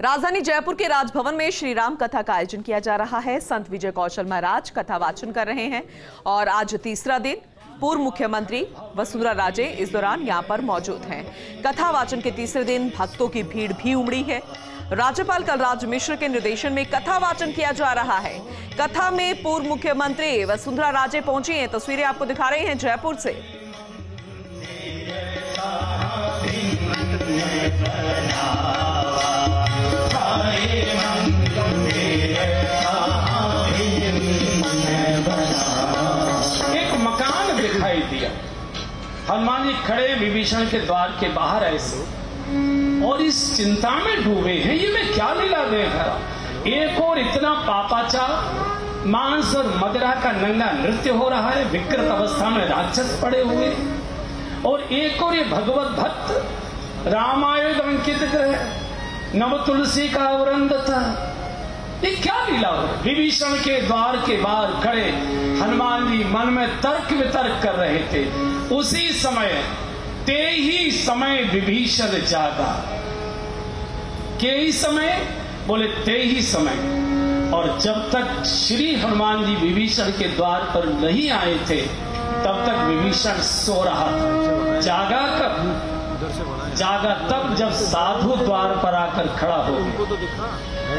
राजधानी जयपुर के राजभवन में श्री राम कथा का आयोजन किया जा रहा है। संत विजय कौशल महाराज कथा वाचन कर रहे हैं और आज तीसरा दिन पूर्व मुख्यमंत्री वसुंधरा राजे इस दौरान यहाँ पर मौजूद हैं। कथा वाचन के तीसरे दिन भक्तों की भीड़ भी उमड़ी है। राज्यपाल कलराज मिश्र के निर्देशन में कथा वाचन किया जा रहा है। कथा में पूर्व मुख्यमंत्री वसुंधरा राजे पहुँची हैं। तस्वीरें आपको दिखा रहे हैं जयपुर से। हनुमान जी खड़े विभीषण के द्वार के बाहर ऐसे और इस चिंता में डूबे हैं, ये मैं क्या लीला देख रहा एक और इतना पापाचार, मांस और मदरा का नंगा नृत्य हो रहा है, विकृत अवस्था में राक्षस पड़े हुए। और एक और ये भगवत भक्त रामायण अंकित ग्रह नव तुलसी का अवरंद था। ये क्या लीला हो विभीषण के द्वार के बाहर खड़े हनुमान जी मन में तर्क वितर्क कर रहे थे। उसी समय, ते ही समय विभीषण जागा। के ही समय? बोले, ते ही समय। और जब तक श्री हनुमान जी विभीषण के द्वार पर नहीं आए थे, तब तक विभीषण सो रहा था। जागा कब? जागा तब जब साधु द्वार पर आकर खड़ा हो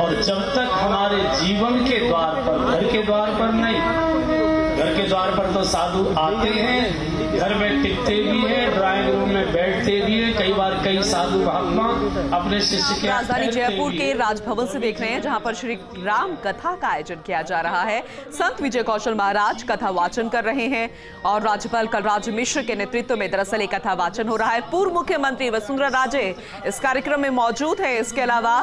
और जब तक हमारे जीवन के द्वार पर, घर के द्वार पर नहीं घर के द्वार पर तो साधु आते हैं। घर में टिकते भी हैं ड्राइंग रूम में बैठते भी हैं। कई बार कई साधु महात्मा अपने शिष्य के राजधानी जयपुर के राजभवन से देख रहे हैं जहाँ पर श्री राम कथा का आयोजन किया जा रहा है। संत विजय कौशल महाराज कथा वाचन कर रहे हैं और राज्यपाल कलराज मिश्र के नेतृत्व में दरअसल एक कथा वाचन हो रहा है। पूर्व मुख्यमंत्री वसुंधरा राजे इस कार्यक्रम में मौजूद है। इसके अलावा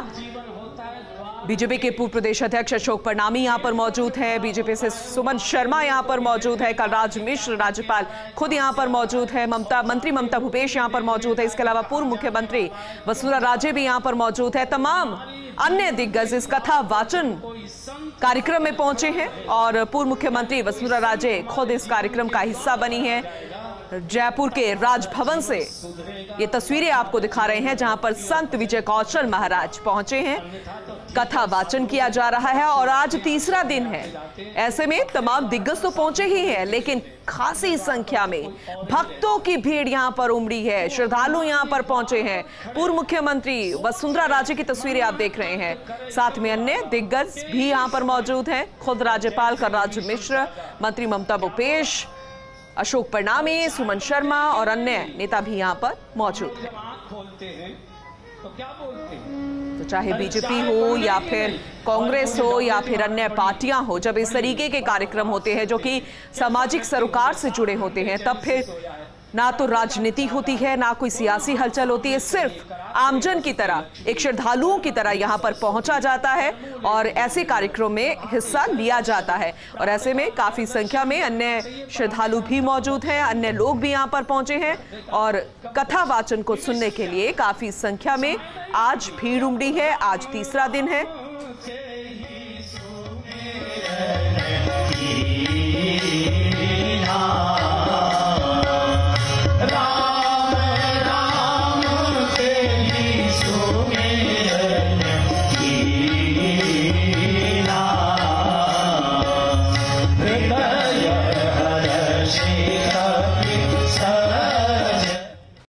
बीजेपी के पूर्व प्रदेश अध्यक्ष अशोक परनामी यहाँ पर मौजूद है। बीजेपी से सुमन शर्मा यहाँ पर मौजूद है। कलराज मिश्र, राज्यपाल खुद यहाँ पर मौजूद है। ममता, मंत्री ममता भूपेश यहाँ पर मौजूद है। इसके अलावा पूर्व मुख्यमंत्री वसुंधरा राजे भी यहाँ पर मौजूद है। तमाम अन्य दिग्गज इस कथा वाचन कार्यक्रम में पहुँचे हैं और पूर्व मुख्यमंत्री वसुंधरा राजे खुद इस कार्यक्रम का हिस्सा बनी है। जयपुर के राजभवन से। ये तस्वीरें आपको दिखा रहे हैं, जहाँ पर संत विजय कौशल महाराज पहुँचे हैं। कथा वाचन किया जा रहा है और आज तीसरा दिन है। ऐसे में तमाम दिग्गज तो पहुँचे ही हैं, लेकिन खासी संख्या में भक्तों की भीड़ यहाँ पर उमड़ी है। श्रद्धालु यहाँ पर पहुँचे हैं। पूर्व मुख्यमंत्री वसुंधरा राजे की तस्वीरें आप देख रहे हैं। साथ में अन्य दिग्गज भी यहाँ पर मौजूद हैं। खुद राज्यपाल कलराज मिश्र, मंत्री ममता भूपेश अशोक परनामे सुमन शर्मा और अन्य नेता भी यहाँ पर मौजूद है। तो क्या बोलते हैं? तो चाहे बीजेपी हो या फिर कांग्रेस हो या फिर अन्य पार्टियाँ हो जब इस तरीके के कार्यक्रम होते हैं जो कि सामाजिक सरोकार से जुड़े होते हैं तब फिर ना तो राजनीति होती है, ना कोई सियासी हलचल होती है, सिर्फ़ आमजन की तरह, एक श्रद्धालुओं की तरह यहाँ पर पहुँचा जाता है और ऐसे कार्यक्रम में हिस्सा लिया जाता है। और ऐसे में काफ़ी संख्या में अन्य श्रद्धालु भी मौजूद हैं, अन्य लोग भी यहाँ पर पहुँचे हैं और कथा वाचन को सुनने के लिए काफ़ी संख्या में आज भीड़ उमड़ी है, आज तीसरा दिन है।